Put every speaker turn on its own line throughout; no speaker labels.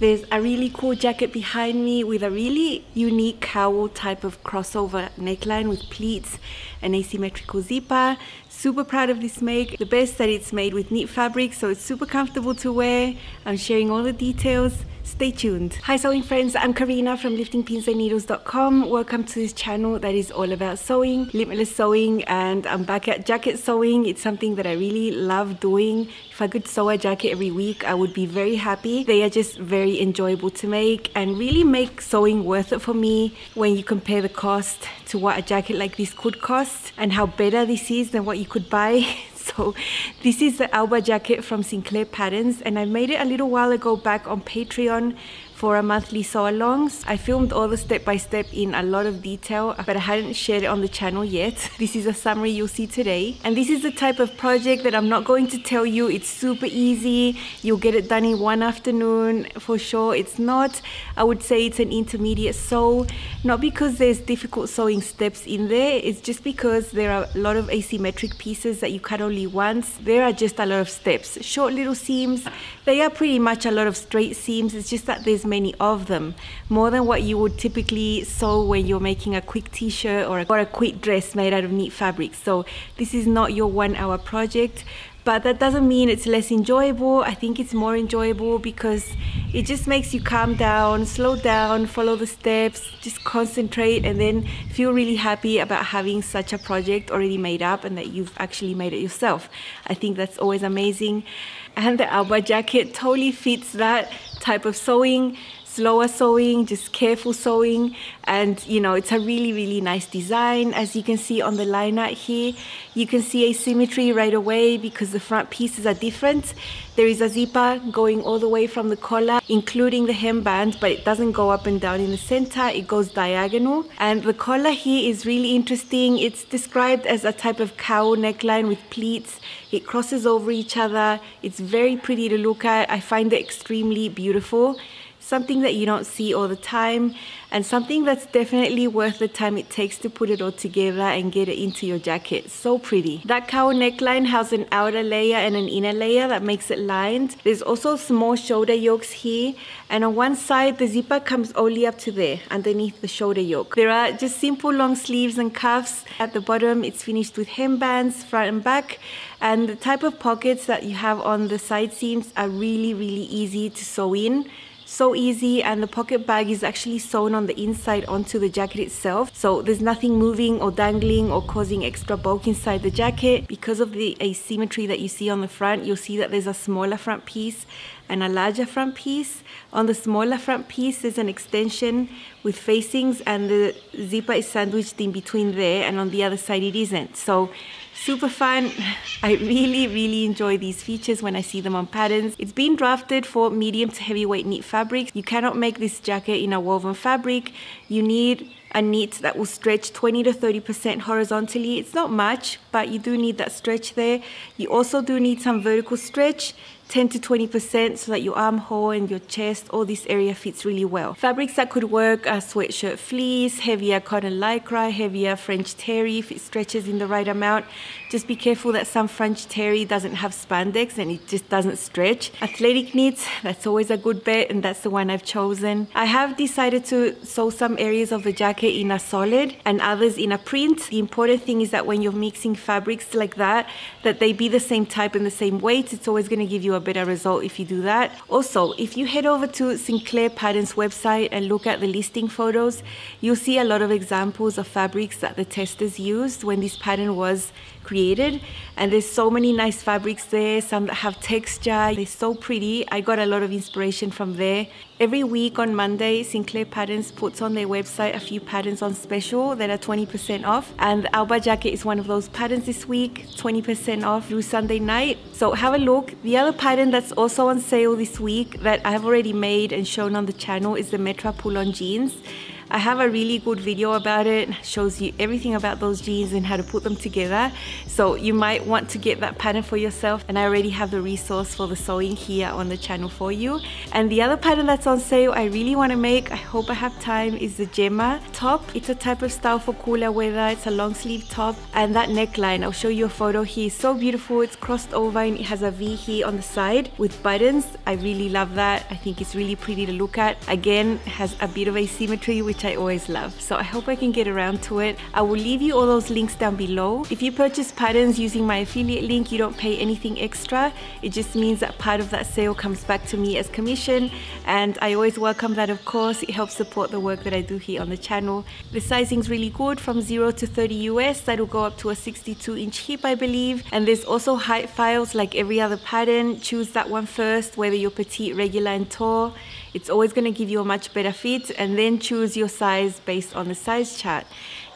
There's a really cool jacket behind me with a really unique cowl type of crossover neckline with pleats and asymmetrical zipper. Super proud of this make. The best that it's made with knit fabric, so it's super comfortable to wear. I'm sharing all the details. Stay tuned. Hi sewing friends, I'm Karina from liftingpinsandneedles.com. Welcome to this channel that is all about sewing, limitless sewing, and I'm back at jacket sewing. It's something that I really love doing. If I could sew a jacket every week, I would be very happy. They are just very enjoyable to make and really make sewing worth it for me when you compare the cost to what a jacket like this could cost and how better this is than what you could buy So this is the Alba jacket from Sinclair Patterns and I made it a little while ago back on Patreon for a monthly sew alongs. I filmed all the step by step in a lot of detail, but I hadn't shared it on the channel yet. This is a summary you'll see today. And this is the type of project that I'm not going to tell you. It's super easy. You'll get it done in one afternoon for sure. It's not, I would say it's an intermediate sew, not because there's difficult sewing steps in there. It's just because there are a lot of asymmetric pieces that you cut only once. There are just a lot of steps. Short little seams. They are pretty much a lot of straight seams. It's just that there's many of them, more than what you would typically sew when you're making a quick t-shirt or, or a quick dress made out of knit fabric. So this is not your one hour project but that doesn't mean it's less enjoyable. I think it's more enjoyable because it just makes you calm down, slow down, follow the steps, just concentrate and then feel really happy about having such a project already made up and that you've actually made it yourself. I think that's always amazing. And the Alba jacket totally fits that type of sewing slower sewing, just careful sewing. And you know, it's a really, really nice design. As you can see on the line out here, you can see asymmetry right away because the front pieces are different. There is a zipper going all the way from the collar, including the hemband, but it doesn't go up and down in the center, it goes diagonal. And the collar here is really interesting. It's described as a type of cowl neckline with pleats. It crosses over each other. It's very pretty to look at. I find it extremely beautiful something that you don't see all the time and something that's definitely worth the time it takes to put it all together and get it into your jacket. So pretty. That cowl neckline has an outer layer and an inner layer that makes it lined. There's also small shoulder yokes here and on one side the zipper comes only up to there underneath the shoulder yoke. There are just simple long sleeves and cuffs. At the bottom it's finished with hembands front and back and the type of pockets that you have on the side seams are really really easy to sew in so easy and the pocket bag is actually sewn on the inside onto the jacket itself. So there's nothing moving or dangling or causing extra bulk inside the jacket. Because of the asymmetry that you see on the front you'll see that there's a smaller front piece and a larger front piece. On the smaller front piece there's an extension with facings and the zipper is sandwiched in between there and on the other side it isn't. So super fun. I really, really enjoy these features when I see them on patterns. It's been drafted for medium to heavyweight knit fabrics. You cannot make this jacket in a woven fabric. You need a knit that will stretch 20 to 30% horizontally. It's not much, but you do need that stretch there. You also do need some vertical stretch 10 to 20% so that your armhole and your chest, all this area fits really well. Fabrics that could work are sweatshirt fleece, heavier cotton lycra, heavier French terry if it stretches in the right amount. Just be careful that some French terry doesn't have spandex and it just doesn't stretch. Athletic knits, that's always a good bet and that's the one I've chosen. I have decided to sew some areas of the jacket in a solid and others in a print. The important thing is that when you're mixing fabrics like that, that they be the same type and the same weight. It's always going to give you a better result if you do that. Also, if you head over to Sinclair Patterns website and look at the listing photos, you'll see a lot of examples of fabrics that the testers used when this pattern was created. And there's so many nice fabrics there. Some that have texture. They're so pretty. I got a lot of inspiration from there. Every week on Monday Sinclair Patterns puts on their website a few patterns on special that are 20% off. And the Alba jacket is one of those patterns this week 20% off through Sunday night. So have a look. The other pattern that's also on sale this week that I've already made and shown on the channel is the Metro pull-on jeans I have a really good video about it, shows you everything about those jeans and how to put them together. So you might want to get that pattern for yourself and I already have the resource for the sewing here on the channel for you. And the other pattern that's on sale I really want to make, I hope I have time, is the Jemma top. It's a type of style for cooler weather. It's a long sleeve top and that neckline, I'll show you a photo here, so beautiful. It's crossed over and it has a V here on the side with buttons. I really love that. I think it's really pretty to look at. Again, has a bit of asymmetry which I always love. So I hope I can get around to it. I will leave you all those links down below. If you purchase patterns using my affiliate link, you don't pay anything extra. It just means that part of that sale comes back to me as commission and I always welcome that of course. It helps support the work that I do here on the channel. The sizing is really good from 0 to 30 US. That'll go up to a 62 inch hip I believe. And there's also height files like every other pattern. Choose that one first whether you're petite, regular and tall. It's always going to give you a much better fit and then choose your size based on the size chart.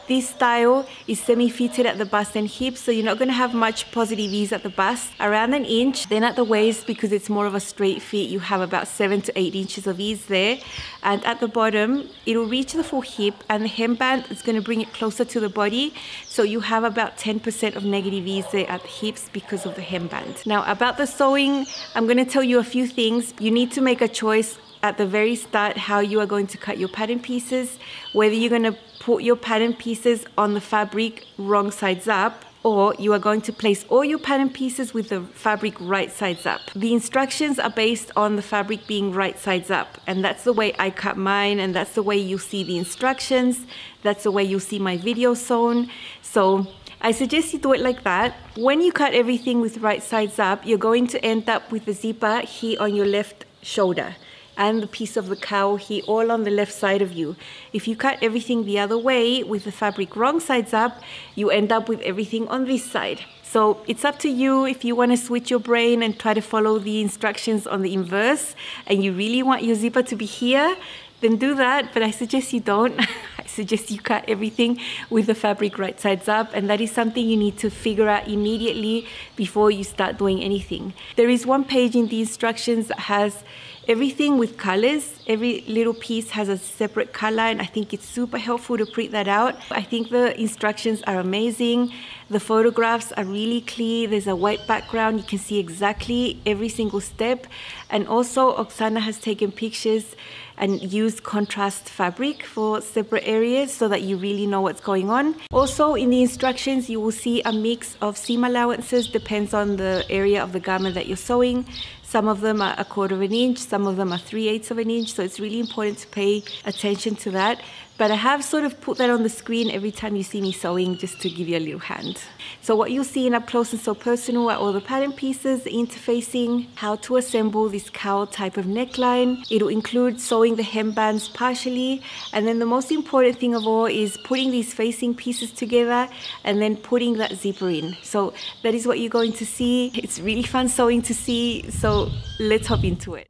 This style is semi-fitted at the bust and hips, so you're not going to have much positive ease at the bust. Around an inch, then at the waist, because it's more of a straight fit, you have about 7 to 8 inches of ease there. And at the bottom, it'll reach the full hip, and the hemband is going to bring it closer to the body, so you have about 10% of negative ease there at the hips because of the hemband. Now, about the sewing, I'm going to tell you a few things. You need to make a choice at the very start how you are going to cut your pattern pieces, whether you're going to put your pattern pieces on the fabric wrong sides up or you are going to place all your pattern pieces with the fabric right sides up. The instructions are based on the fabric being right sides up and that's the way I cut mine and that's the way you see the instructions. That's the way you see my video sewn. So I suggest you do it like that. When you cut everything with right sides up, you're going to end up with the zipper here on your left shoulder and the piece of the cowl here all on the left side of you. If you cut everything the other way with the fabric wrong sides up, you end up with everything on this side. So it's up to you if you want to switch your brain and try to follow the instructions on the inverse and you really want your zipper to be here, then do that, but I suggest you don't. I suggest you cut everything with the fabric right sides up and that is something you need to figure out immediately before you start doing anything. There is one page in the instructions that has everything with colors. Every little piece has a separate color and I think it's super helpful to print that out. I think the instructions are amazing. The photographs are really clear. There's a white background. You can see exactly every single step. And also Oksana has taken pictures and used contrast fabric for separate areas so that you really know what's going on. Also in the instructions you will see a mix of seam allowances depends on the area of the garment that you're sewing. Some of them are a quarter of an inch, some of them are three eighths of an inch, so it's really important to pay attention to that. But I have sort of put that on the screen every time you see me sewing just to give you a little hand. So what you'll see in Up Close and Sew Personal are all the pattern pieces, the interfacing, how to assemble this cowl type of neckline. It'll include sewing the hembands partially. And then the most important thing of all is putting these facing pieces together and then putting that zipper in. So that is what you're going to see. It's really fun sewing to see. So let's hop into it.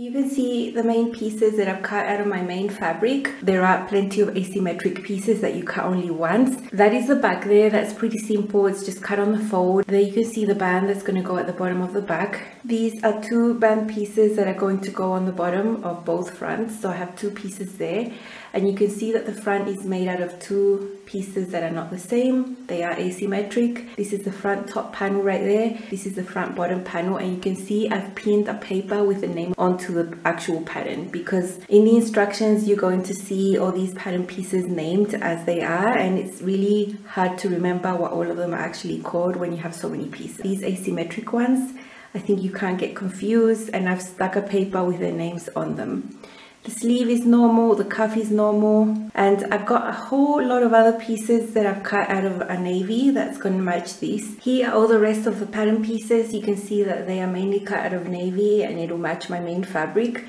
You can see the main pieces that I've cut out of my main fabric. There are plenty of asymmetric pieces that you cut only once. That is the back there, that's pretty simple. It's just cut on the fold. There you can see the band that's going to go at the bottom of the back. These are two band pieces that are going to go on the bottom of both fronts. So I have two pieces there and you can see that the front is made out of two pieces that are not the same. They are asymmetric. This is the front top panel right there. This is the front bottom panel. And you can see I've pinned a paper with the name onto the actual pattern because in the instructions you're going to see all these pattern pieces named as they are. And it's really hard to remember what all of them are actually called when you have so many pieces. These asymmetric ones I think you can't get confused. And I've stuck a paper with their names on them the sleeve is normal, the cuff is normal, and I've got a whole lot of other pieces that I've cut out of a navy that's going to match this. Here all the rest of the pattern pieces. You can see that they are mainly cut out of navy and it'll match my main fabric.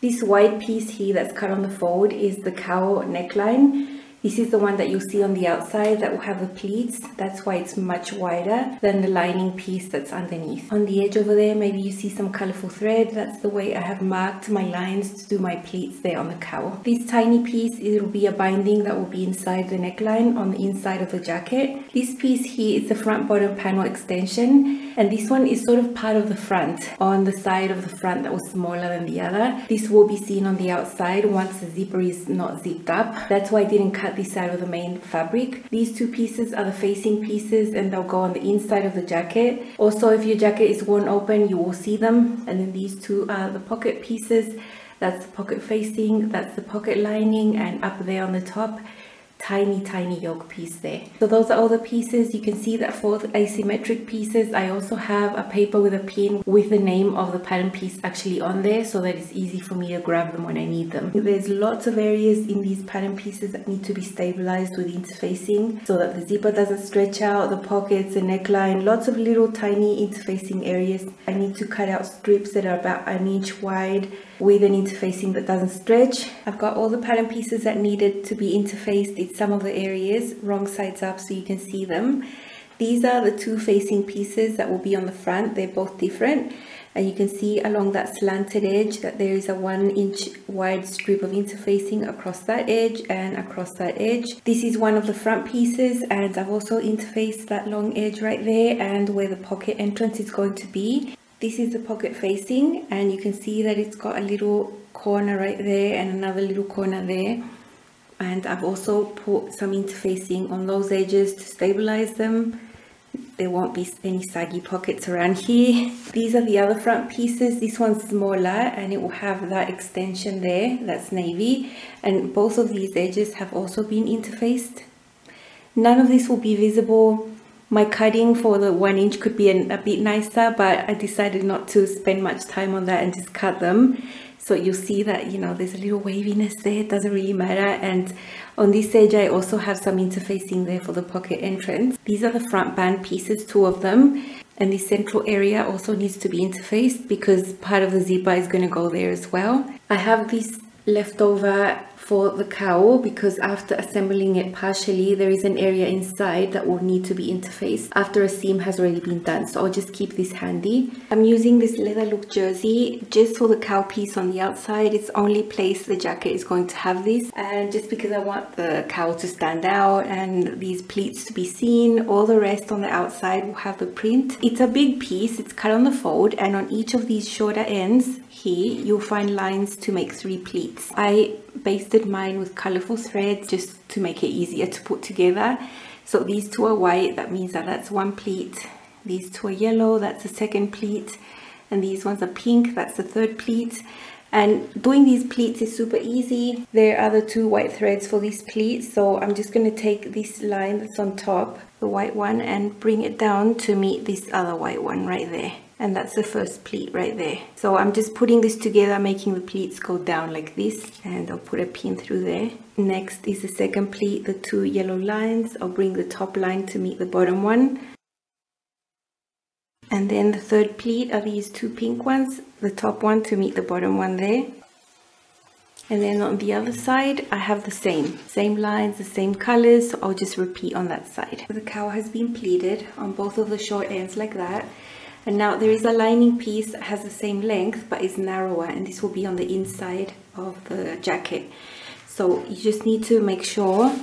This white piece here that's cut on the fold is the cowl neckline. This is the one that you'll see on the outside that will have the pleats. That's why it's much wider than the lining piece that's underneath. On the edge over there, maybe you see some colorful thread. That's the way I have marked my lines to do my pleats there on the cowl. This tiny piece, it'll be a binding that will be inside the neckline on the inside of the jacket. This piece here is the front bottom panel extension and this one is sort of part of the front on the side of the front that was smaller than the other. This will be seen on the outside once the zipper is not zipped up. That's why I didn't cut this side of the main fabric. These two pieces are the facing pieces and they'll go on the inside of the jacket. Also, if your jacket is worn open, you will see them. And then these two are the pocket pieces. That's the pocket facing, that's the pocket lining, and up there on the top tiny tiny yoke piece there. So those are all the pieces. You can see that for the asymmetric pieces. I also have a paper with a pin with the name of the pattern piece actually on there so that it's easy for me to grab them when I need them. There's lots of areas in these pattern pieces that need to be stabilized with interfacing so that the zipper doesn't stretch out the pockets the neckline lots of little tiny interfacing areas. I need to cut out strips that are about an inch wide with an interfacing that doesn't stretch. I've got all the pattern pieces that needed to be interfaced in some of the areas, wrong sides up so you can see them. These are the two facing pieces that will be on the front. They're both different. And you can see along that slanted edge that there is a one inch wide strip of interfacing across that edge and across that edge. This is one of the front pieces and I've also interfaced that long edge right there and where the pocket entrance is going to be. This is the pocket facing and you can see that it's got a little corner right there and another little corner there. And I've also put some interfacing on those edges to stabilize them. There won't be any saggy pockets around here. These are the other front pieces. This one's smaller and it will have that extension there, that's navy. And both of these edges have also been interfaced. None of this will be visible my cutting for the one inch could be an, a bit nicer but I decided not to spend much time on that and just cut them. So you'll see that you know there's a little waviness there it doesn't really matter. And on this edge I also have some interfacing there for the pocket entrance. These are the front band pieces two of them. And the central area also needs to be interfaced because part of the zipper is going to go there as well. I have this leftover for the cowl because after assembling it partially there is an area inside that will need to be interfaced after a seam has already been done. So I'll just keep this handy. I'm using this leather look jersey just for the cowl piece on the outside. It's only place the jacket is going to have this. And just because I want the cowl to stand out and these pleats to be seen all the rest on the outside will have the print. It's a big piece. It's cut on the fold. And on each of these shorter ends here you'll find lines to make three pleats. I basted mine with colorful threads just to make it easier to put together. So these two are white, that means that that's one pleat. These two are yellow, that's the second pleat. And these ones are pink, that's the third pleat. And doing these pleats is super easy. There are the two white threads for these pleats. So I'm just going to take this line that's on top, the white one, and bring it down to meet this other white one right there and that's the first pleat right there. So I'm just putting this together making the pleats go down like this. And I'll put a pin through there. Next is the second pleat the two yellow lines. I'll bring the top line to meet the bottom one. And then the third pleat are these two pink ones the top one to meet the bottom one there. And then on the other side I have the same. Same lines the same colors so I'll just repeat on that side. The cow has been pleated on both of the short ends like that and now there is a lining piece that has the same length but is narrower and this will be on the inside of the jacket. So you just need to make sure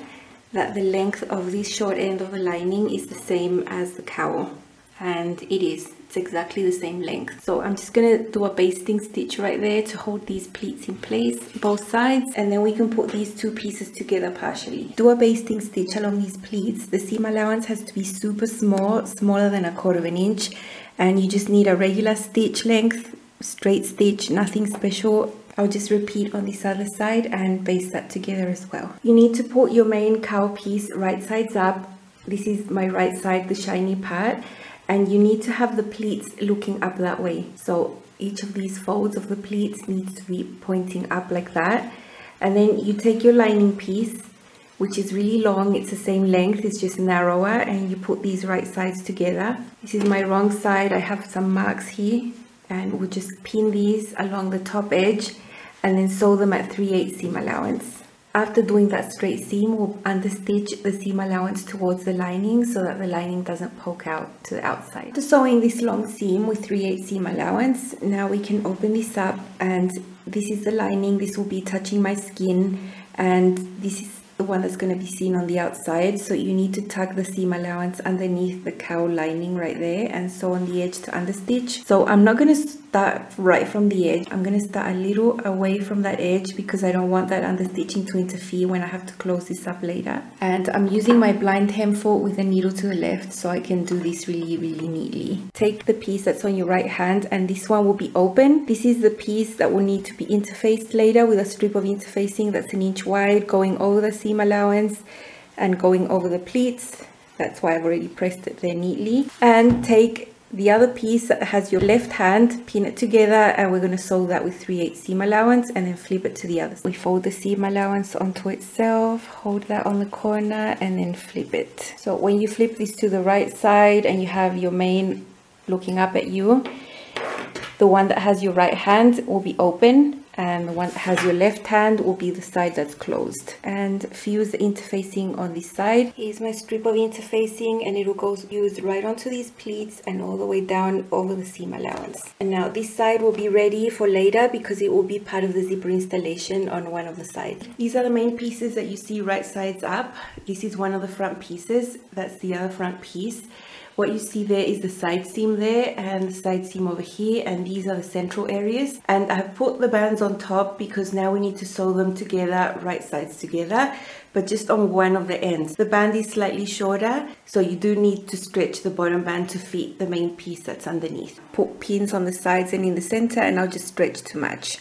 that the length of this short end of the lining is the same as the cowl. And it is it's exactly the same length. So i'm just going to do a basting stitch right there to hold these pleats in place both sides and then we can put these two pieces together partially. Do a basting stitch along these pleats. The seam allowance has to be super small smaller than a quarter of an inch and you just need a regular stitch length straight stitch nothing special. I'll just repeat on this other side and baste that together as well. You need to put your main cowl piece right sides up. This is my right side the shiny part. And you need to have the pleats looking up that way. So each of these folds of the pleats needs to be pointing up like that. And then you take your lining piece which is really long it's the same length it's just narrower and you put these right sides together this is my wrong side I have some marks here and we'll just pin these along the top edge and then sew them at 3 8 seam allowance After doing that straight seam, we'll understitch the seam allowance towards the lining so that the lining doesn't poke out to the outside. After sewing this long seam with 3 8 seam allowance, now we can open this up and this is the lining. This will be touching my skin and this is the one that's going to be seen on the outside. So you need to tuck the seam allowance underneath the cowl lining right there and sew on the edge to understitch so I'm not going to start right from the edge. I'm going to start a little away from that edge because I don't want that understitching to interfere when I have to close this up later. And I'm using my blind hem foot with the needle to the left so I can do this really really neatly. Take the piece that's on your right hand and this one will be open. This is the piece that will need to be interfaced later with a strip of interfacing that's an inch wide going over the seam allowance and going over the pleats. That's why I've already pressed it there neatly. And take the other piece that has your left hand pin it together and we're going to sew that with 3 8 seam allowance and then flip it to the other. We fold the seam allowance onto itself hold that on the corner and then flip it. So when you flip this to the right side and you have your main looking up at you the one that has your right hand will be open and the one that has your left hand will be the side that's closed. And fuse the interfacing on this side. Here's my strip of interfacing and it will go used right onto these pleats and all the way down over the seam allowance. And now this side will be ready for later because it will be part of the zipper installation on one of the sides. These are the main pieces that you see right sides up. This is one of the front pieces. That's the other front piece what you see there is the side seam there and the side seam over here and these are the central areas. And I've put the bands on top because now we need to sew them together, right sides together, but just on one of the ends. The band is slightly shorter, so you do need to stretch the bottom band to fit the main piece that's underneath. Put pins on the sides and in the center and I'll just stretch to match.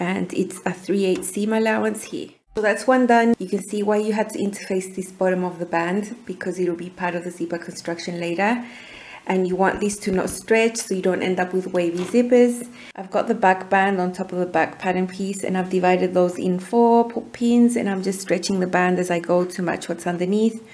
And it's a 3 8 seam allowance here. So that's one done. You can see why you had to interface this bottom of the band because it will be part of the zipper construction later. And you want this to not stretch so you don't end up with wavy zippers. I've got the back band on top of the back pattern piece and I've divided those in four pins and I'm just stretching the band as I go to match what's underneath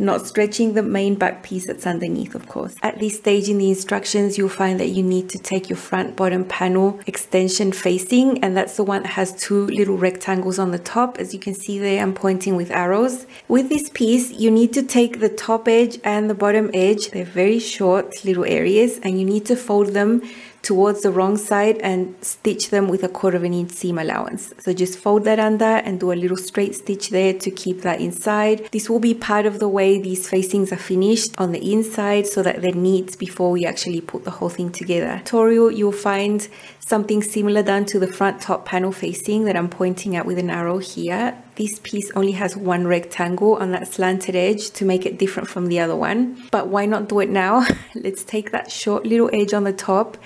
not stretching the main back piece that's underneath of course. At this stage in the instructions you'll find that you need to take your front bottom panel extension facing and that's the one that has two little rectangles on the top as you can see there I'm pointing with arrows. With this piece you need to take the top edge and the bottom edge they're very short little areas and you need to fold them towards the wrong side and stitch them with a quarter of an inch seam allowance. So just fold that under and do a little straight stitch there to keep that inside. This will be part of the way these facings are finished on the inside so that they're neat before we actually put the whole thing together. Tutorial, you'll find something similar done to the front top panel facing that I'm pointing at with an arrow here. This piece only has one rectangle on that slanted edge to make it different from the other one. But why not do it now? Let's take that short little edge on the top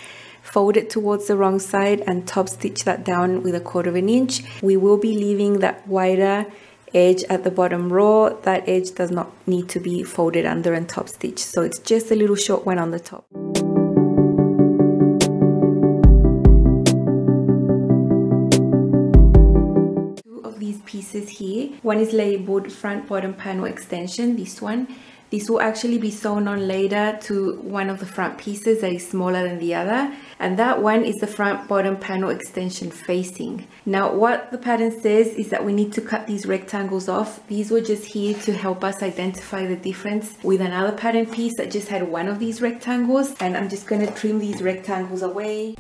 fold it towards the wrong side and top stitch that down with a quarter of an inch. We will be leaving that wider edge at the bottom raw. That edge does not need to be folded under and top stitch. So it's just a little short one on the top. Two of these pieces here. One is labeled front bottom panel extension, this one this will actually be sewn on later to one of the front pieces that is smaller than the other. And that one is the front bottom panel extension facing. Now what the pattern says is that we need to cut these rectangles off. These were just here to help us identify the difference with another pattern piece that just had one of these rectangles. And I'm just going to trim these rectangles away.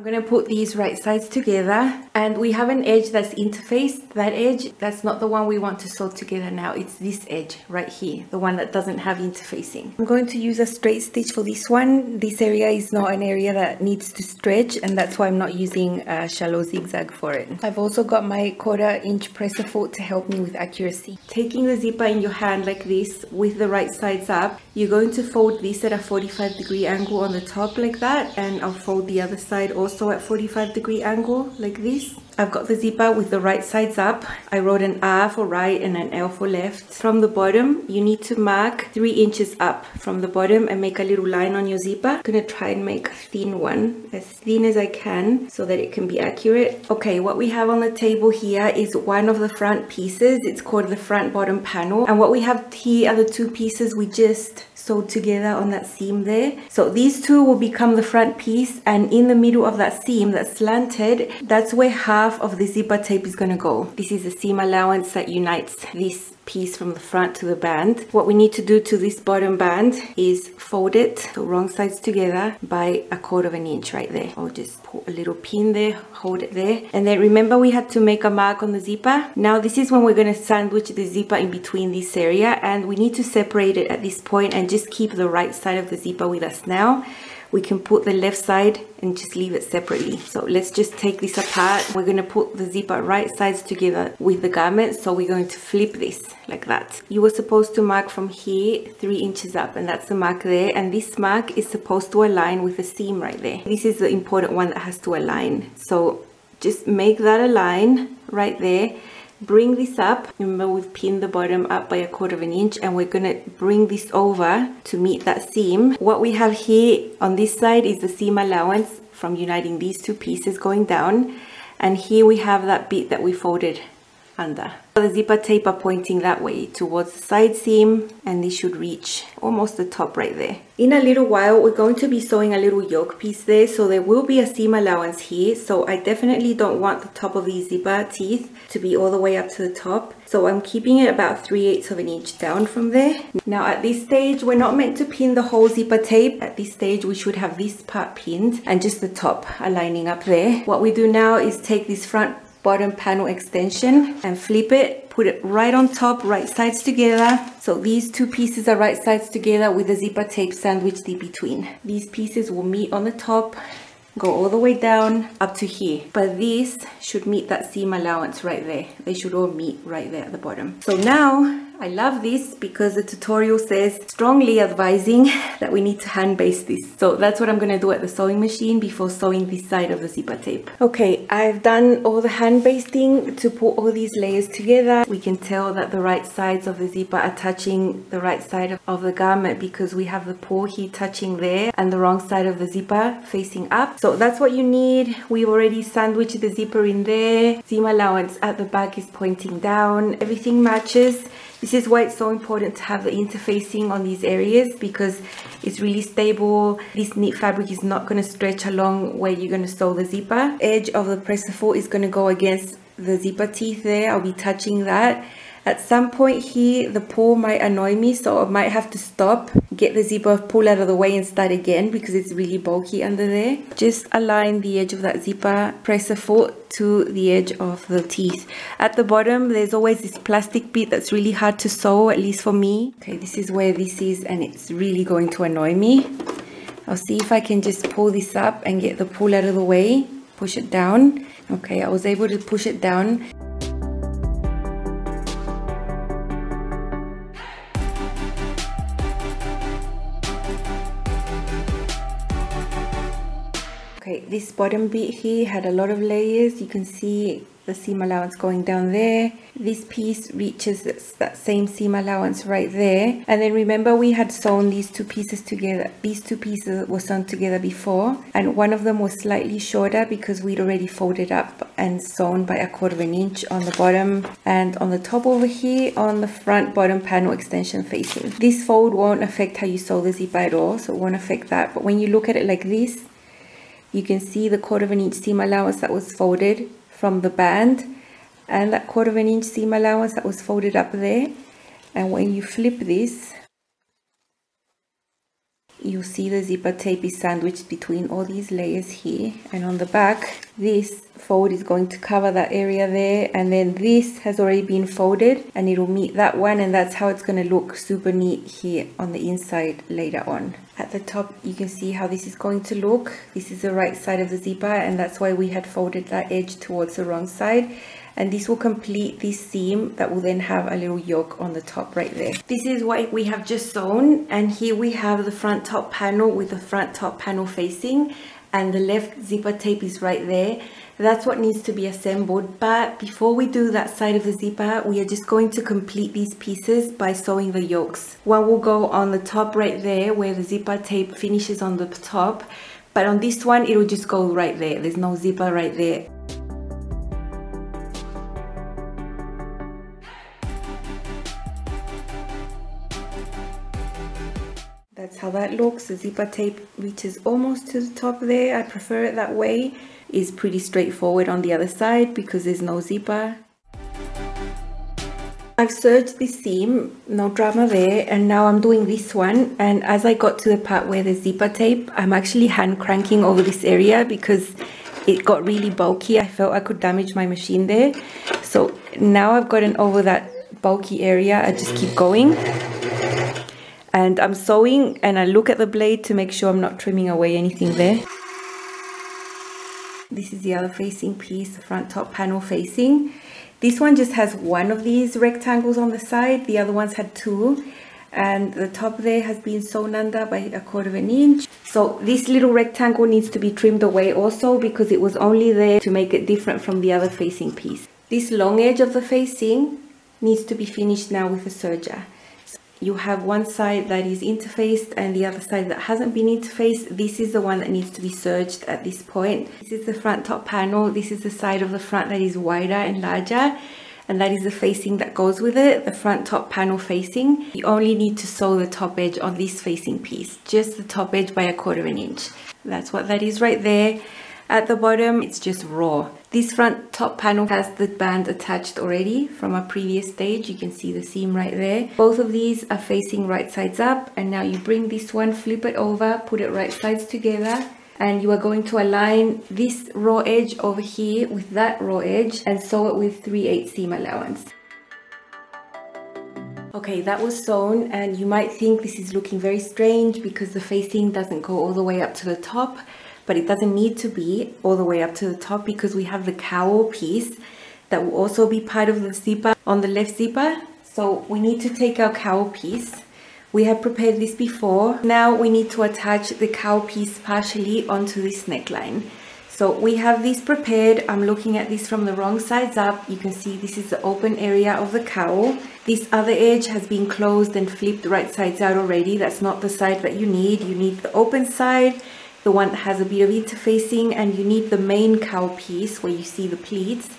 I'm going to put these right sides together and we have an edge that's interfaced. That edge, that's not the one we want to sew together now. It's this edge right here, the one that doesn't have interfacing. I'm going to use a straight stitch for this one. This area is not an area that needs to stretch and that's why I'm not using a shallow zigzag for it. I've also got my quarter inch presser foot to help me with accuracy. Taking the zipper in your hand like this with the right sides up, you're going to fold this at a 45 degree angle on the top like that and I'll fold the other side also also at 45 degree angle like this. I've got the zipper with the right sides up. I wrote an R for right and an L for left. From the bottom, you need to mark three inches up from the bottom and make a little line on your zipper. I'm gonna try and make a thin one, as thin as I can so that it can be accurate. Okay, what we have on the table here is one of the front pieces. It's called the front bottom panel. And what we have here are the two pieces we just sewed together on that seam there. So these two will become the front piece and in the middle of that seam that's slanted, that's where half of the zipper tape is gonna go. This is the seam allowance that unites this piece from the front to the band. What we need to do to this bottom band is fold it, the wrong sides together by a quarter of an inch right there. I'll just put a little pin there, hold it there. And then remember we had to make a mark on the zipper. Now this is when we're gonna sandwich the zipper in between this area and we need to separate it at this point and just keep the right side of the zipper with us now we can put the left side and just leave it separately. So let's just take this apart. We're gonna put the zipper right sides together with the garment. So we're going to flip this like that. You were supposed to mark from here three inches up and that's the mark there. And this mark is supposed to align with the seam right there. This is the important one that has to align. So just make that align right there bring this up. Remember we've pinned the bottom up by a quarter of an inch and we're gonna bring this over to meet that seam. What we have here on this side is the seam allowance from uniting these two pieces going down. And here we have that bit that we folded under. The zipper tape are pointing that way towards the side seam and this should reach almost the top right there. In a little while we're going to be sewing a little yoke piece there so there will be a seam allowance here so I definitely don't want the top of these zipper teeth to be all the way up to the top so I'm keeping it about 3 eighths of an inch down from there. Now at this stage we're not meant to pin the whole zipper tape. At this stage we should have this part pinned and just the top aligning up there. What we do now is take this front bottom panel extension and flip it put it right on top right sides together. So these two pieces are right sides together with the zipper tape sandwiched in between. These pieces will meet on the top go all the way down up to here. But this should meet that seam allowance right there. They should all meet right there at the bottom. So now I love this because the tutorial says strongly advising that we need to hand baste this. So that's what I'm going to do at the sewing machine before sewing this side of the zipper tape. Okay, I've done all the hand basting to put all these layers together. We can tell that the right sides of the zipper are touching the right side of the garment because we have the paw here touching there and the wrong side of the zipper facing up. So that's what you need. We've already sandwiched the zipper in there. Seam allowance at the back is pointing down. Everything matches. This is why it's so important to have the interfacing on these areas because it's really stable. This knit fabric is not going to stretch along where you're going to sew the zipper. Edge of the presser foot is going to go against the zipper teeth there. I'll be touching that at some point here, the pull might annoy me, so I might have to stop, get the zipper pull out of the way and start again because it's really bulky under there. Just align the edge of that zipper, press a foot to the edge of the teeth. At the bottom, there's always this plastic bit that's really hard to sew, at least for me. Okay, this is where this is and it's really going to annoy me. I'll see if I can just pull this up and get the pull out of the way, push it down. Okay, I was able to push it down. This bottom bit here had a lot of layers. You can see the seam allowance going down there. This piece reaches that same seam allowance right there. And then remember we had sewn these two pieces together. These two pieces were sewn together before. And one of them was slightly shorter because we'd already folded up and sewn by a quarter of an inch on the bottom. And on the top over here on the front bottom panel extension facing. This fold won't affect how you sew the zipper at all. So it won't affect that. But when you look at it like this, you can see the quarter of an inch seam allowance that was folded from the band and that quarter of an inch seam allowance that was folded up there. And when you flip this you see the zipper tape is sandwiched between all these layers here and on the back this fold is going to cover that area there and then this has already been folded and it'll meet that one and that's how it's going to look super neat here on the inside later on. At the top you can see how this is going to look. This is the right side of the zipper and that's why we had folded that edge towards the wrong side and this will complete this seam that will then have a little yoke on the top right there. This is what we have just sewn and here we have the front top panel with the front top panel facing and the left zipper tape is right there. That's what needs to be assembled but before we do that side of the zipper we are just going to complete these pieces by sewing the yokes. One will go on the top right there where the zipper tape finishes on the top but on this one it will just go right there. There's no zipper right there. How that looks. The zipper tape reaches almost to the top there. I prefer it that way. Is pretty straightforward on the other side because there's no zipper. I've serged this seam, no drama there, and now I'm doing this one. And as I got to the part where the zipper tape, I'm actually hand cranking over this area because it got really bulky. I felt I could damage my machine there. So now I've gotten over that bulky area, I just keep going. And I'm sewing and I look at the blade to make sure I'm not trimming away anything there. This is the other facing piece, the front top panel facing. This one just has one of these rectangles on the side. The other ones had two. And the top there has been sewn under by a quarter of an inch. So this little rectangle needs to be trimmed away also because it was only there to make it different from the other facing piece. This long edge of the facing needs to be finished now with a serger you have one side that is interfaced and the other side that hasn't been interfaced. This is the one that needs to be serged at this point. This is the front top panel. This is the side of the front that is wider and larger and that is the facing that goes with it, the front top panel facing. You only need to sew the top edge on this facing piece, just the top edge by a quarter of an inch. That's what that is right there. At the bottom, it's just raw. This front top panel has the band attached already from a previous stage. You can see the seam right there. Both of these are facing right sides up and now you bring this one, flip it over, put it right sides together and you are going to align this raw edge over here with that raw edge and sew it with 3 8 seam allowance. Okay, that was sewn and you might think this is looking very strange because the facing doesn't go all the way up to the top but it doesn't need to be all the way up to the top because we have the cowl piece that will also be part of the zipper on the left zipper. So we need to take our cowl piece. We have prepared this before. Now we need to attach the cowl piece partially onto this neckline. So we have this prepared. I'm looking at this from the wrong sides up. You can see this is the open area of the cowl. This other edge has been closed and flipped right sides out already. That's not the side that you need. You need the open side the one that has a bit of interfacing and you need the main cowl piece where you see the pleats.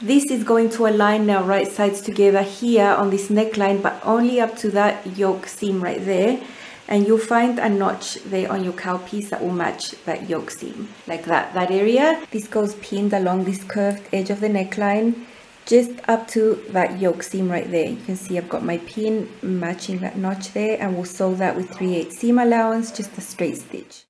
This is going to align now right sides together here on this neckline but only up to that yoke seam right there. And you'll find a notch there on your cowl piece that will match that yoke seam like that that area. This goes pinned along this curved edge of the neckline just up to that yoke seam right there. You can see I've got my pin matching that notch there and we'll sew that with 3 8 seam allowance just a straight stitch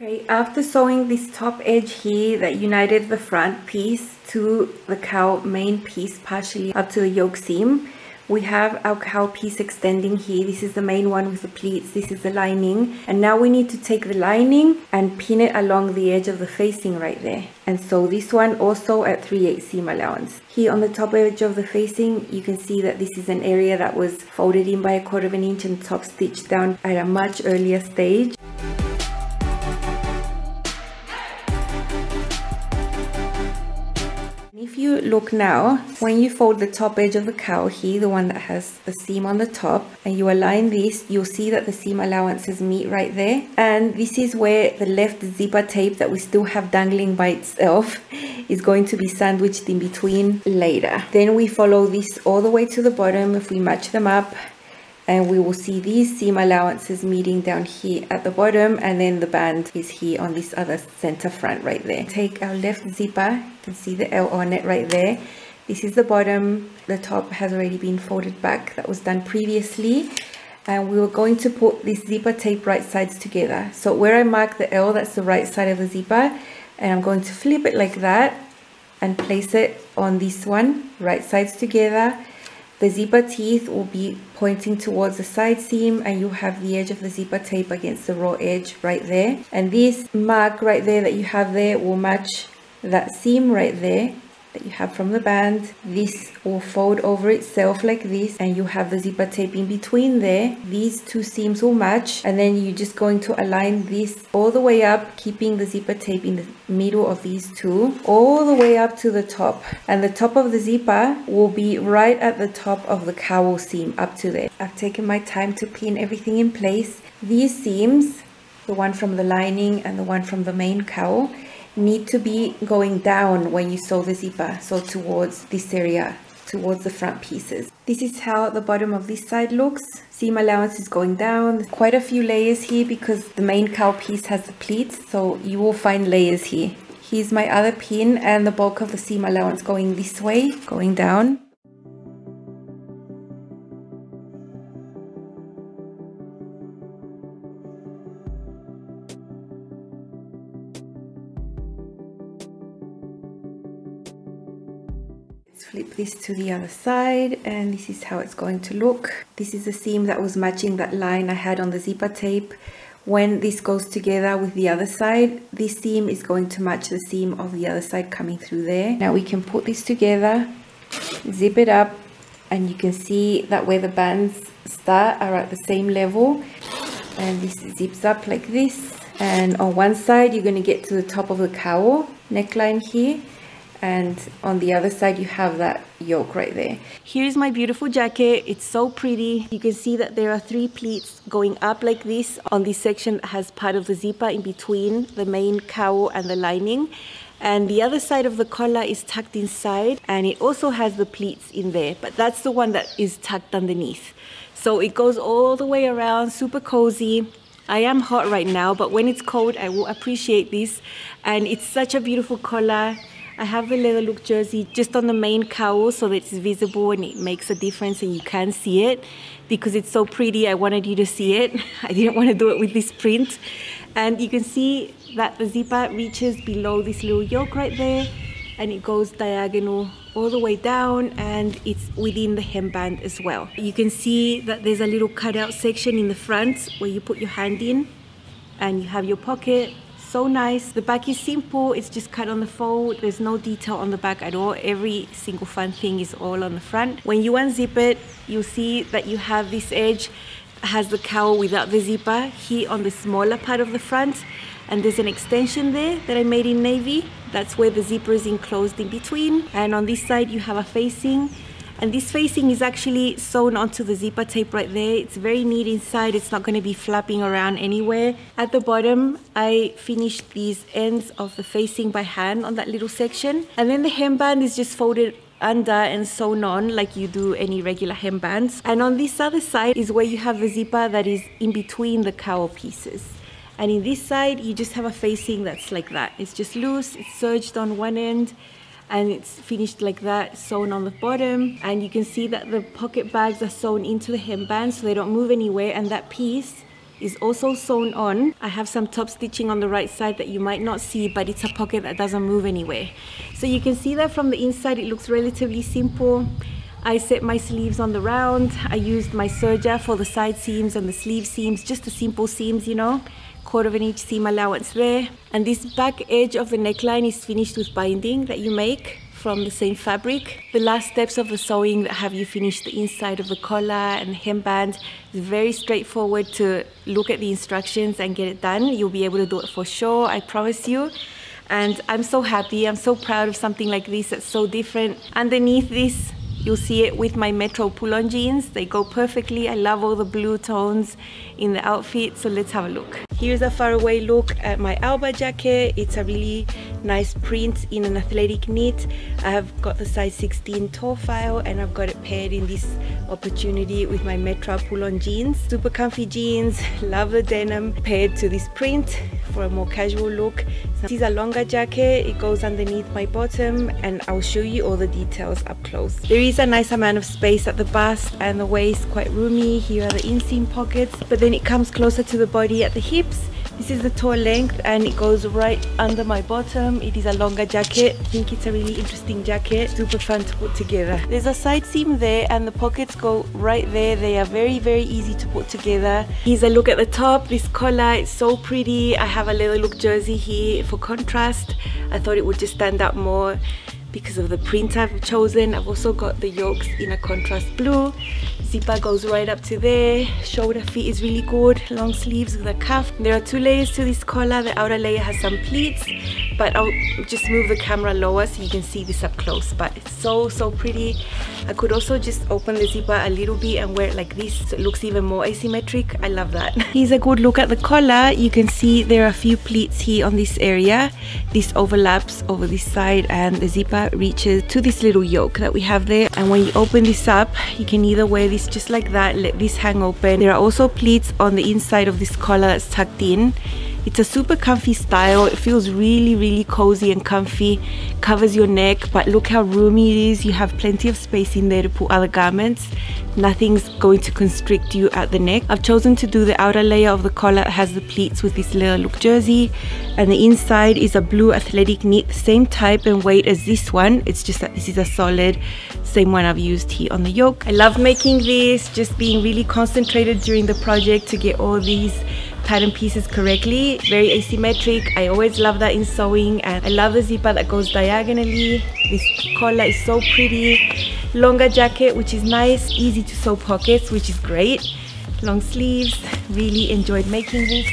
Okay, after sewing this top edge here that united the front piece to the cow main piece partially up to the yoke seam, we have our cow piece extending here. This is the main one with the pleats. This is the lining. And now we need to take the lining and pin it along the edge of the facing right there. And sew this one also at 3 8 seam allowance. Here on the top edge of the facing, you can see that this is an area that was folded in by a quarter of an inch and top stitched down at a much earlier stage. Look now, when you fold the top edge of the cowl here, the one that has the seam on the top, and you align this, you'll see that the seam allowances meet right there. And this is where the left zipper tape that we still have dangling by itself is going to be sandwiched in between later. Then we follow this all the way to the bottom if we match them up and we will see these seam allowances meeting down here at the bottom and then the band is here on this other center front right there. Take our left zipper, you can see the L on it right there. This is the bottom, the top has already been folded back, that was done previously. And we were going to put this zipper tape right sides together. So where I mark the L, that's the right side of the zipper. And I'm going to flip it like that and place it on this one, right sides together the zipper teeth will be pointing towards the side seam and you have the edge of the zipper tape against the raw edge right there. And this mark right there that you have there will match that seam right there that you have from the band. This will fold over itself like this and you have the zipper tape in between there. These two seams will match and then you're just going to align this all the way up keeping the zipper tape in the middle of these two all the way up to the top and the top of the zipper will be right at the top of the cowl seam up to there. I've taken my time to pin everything in place. These seams the one from the lining and the one from the main cowl need to be going down when you sew the zipper, so towards this area towards the front pieces. This is how the bottom of this side looks. Seam allowance is going down. quite a few layers here because the main cowl piece has the pleats, so you will find layers here. Here's my other pin and the bulk of the seam allowance going this way, going down. This to the other side and this is how it's going to look. This is the seam that was matching that line I had on the zipper tape. When this goes together with the other side, this seam is going to match the seam of the other side coming through there. Now we can put this together, zip it up, and you can see that where the bands start are at the same level. And this zips up like this. And on one side, you're going to get to the top of the cowl neckline here and on the other side you have that yoke right there. Here's my beautiful jacket. It's so pretty. You can see that there are three pleats going up like this on this section has part of the zipper in between the main cowl and the lining and the other side of the collar is tucked inside and it also has the pleats in there but that's the one that is tucked underneath so it goes all the way around super cozy I am hot right now but when it's cold I will appreciate this and it's such a beautiful collar I have the leather look jersey just on the main cowl so that it's visible and it makes a difference and you can see it. Because it's so pretty I wanted you to see it. I didn't want to do it with this print. And you can see that the zipper reaches below this little yoke right there and it goes diagonal all the way down and it's within the hemband as well. You can see that there's a little cutout section in the front where you put your hand in and you have your pocket so nice. The back is simple. It's just cut on the fold. There's no detail on the back at all. Every single fun thing is all on the front. When you unzip it you'll see that you have this edge. Has the cowl without the zipper here on the smaller part of the front. And there's an extension there that I made in navy. That's where the zipper is enclosed in between. And on this side you have a facing and this facing is actually sewn onto the zipper tape right there. It's very neat inside. It's not going to be flapping around anywhere. At the bottom I finished these ends of the facing by hand on that little section. And then the hemband is just folded under and sewn on like you do any regular hembands. And on this other side is where you have the zipper that is in between the cowl pieces. And in this side you just have a facing that's like that. It's just loose. It's serged on one end and it's finished like that sewn on the bottom and you can see that the pocket bags are sewn into the hemband so they don't move anywhere and that piece is also sewn on. I have some top stitching on the right side that you might not see but it's a pocket that doesn't move anywhere. So you can see that from the inside it looks relatively simple. I set my sleeves on the round. I used my serger for the side seams and the sleeve seams, just the simple seams, you know quarter of an inch seam allowance there. And this back edge of the neckline is finished with binding that you make from the same fabric. The last steps of the sewing that have you finish the inside of the collar and the hemband is very straightforward to look at the instructions and get it done. You'll be able to do it for sure, I promise you. And I'm so happy, I'm so proud of something like this that's so different. Underneath this, You'll see it with my Metro pull-on jeans. They go perfectly. I love all the blue tones in the outfit. So let's have a look. Here's a faraway look at my Alba jacket. It's a really nice print in an athletic knit. I have got the size 16 tall file and I've got it paired in this opportunity with my Metro pull-on jeans. Super comfy jeans, love the denim paired to this print for a more casual look. This is a longer jacket. It goes underneath my bottom and I'll show you all the details up close. There is a nice amount of space at the bust and the waist, quite roomy. Here are the inseam pockets, but then it comes closer to the body at the hips this is the tall length and it goes right under my bottom. It is a longer jacket. I think it's a really interesting jacket. Super fun to put together. There's a side seam there and the pockets go right there. They are very, very easy to put together. Here's a look at the top. This collar is so pretty. I have a leather look jersey here for contrast. I thought it would just stand out more because of the print I've chosen. I've also got the yokes in a contrast blue. Zipper goes right up to there. Shoulder fit is really good. Long sleeves with a cuff. There are two layers to this collar. The outer layer has some pleats but I'll just move the camera lower so you can see this up close but it's so so pretty I could also just open the zipper a little bit and wear it like this so it looks even more asymmetric I love that here's a good look at the collar you can see there are a few pleats here on this area this overlaps over this side and the zipper reaches to this little yoke that we have there. And when you open this up you can either wear this just like that let this hang open. There are also pleats on the inside of this collar that's tucked in it's a super comfy style. It feels really, really cozy and comfy. Covers your neck, but look how roomy it is. You have plenty of space in there to put other garments. Nothing's going to constrict you at the neck. I've chosen to do the outer layer of the collar. Has the pleats with this leather look jersey. And the inside is a blue athletic knit, same type and weight as this one. It's just that this is a solid, same one I've used here on the yoke. I love making this, just being really concentrated during the project to get all these pattern pieces correctly. Very asymmetric. I always love that in sewing and i love the zipper that goes diagonally. This collar is so pretty. Longer jacket which is nice easy to sew pockets which is great. Long sleeves really enjoyed making this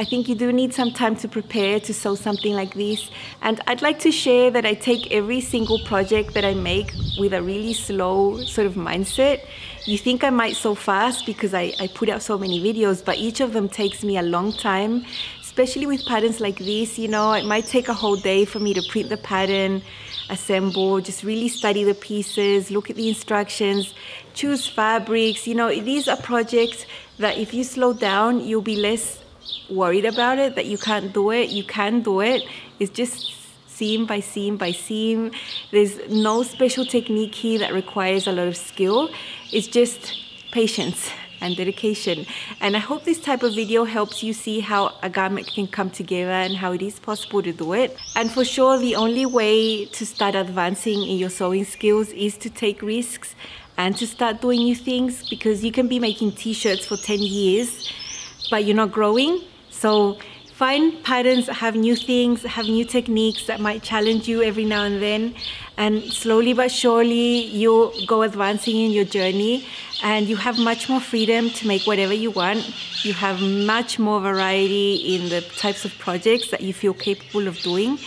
I think you do need some time to prepare to sew something like this. And I'd like to share that I take every single project that I make with a really slow sort of mindset. You think I might sew fast because I, I put out so many videos, but each of them takes me a long time especially with patterns like this, you know, it might take a whole day for me to print the pattern, assemble, just really study the pieces, look at the instructions, choose fabrics. You know, these are projects that if you slow down, you'll be less worried about it that you can't do it. You can do it. It's just seam by seam by seam. There's no special technique here that requires a lot of skill. It's just patience and dedication. And I hope this type of video helps you see how a garment can come together and how it is possible to do it. And for sure, the only way to start advancing in your sewing skills is to take risks and to start doing new things because you can be making t-shirts for 10 years but you're not growing. So find patterns, have new things, have new techniques that might challenge you every now and then. And slowly but surely, you go advancing in your journey and you have much more freedom to make whatever you want. You have much more variety in the types of projects that you feel capable of doing.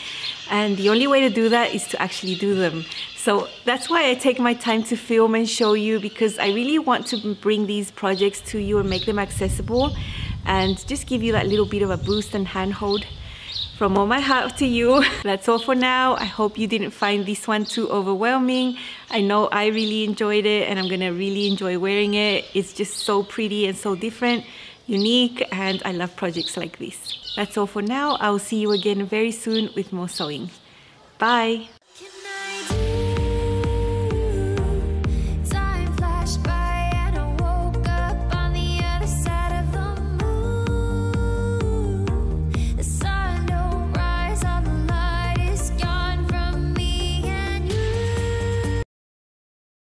And the only way to do that is to actually do them. So that's why I take my time to film and show you because I really want to bring these projects to you and make them accessible and just give you that little bit of a boost and handhold from all my heart to you. That's all for now. I hope you didn't find this one too overwhelming. I know I really enjoyed it and I'm gonna really enjoy wearing it. It's just so pretty and so different, unique, and I love projects like this. That's all for now. I'll see you again very soon with more sewing. Bye.